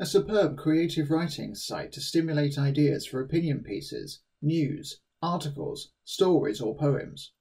a superb creative writing site to stimulate ideas for opinion pieces, news, articles, stories, or poems.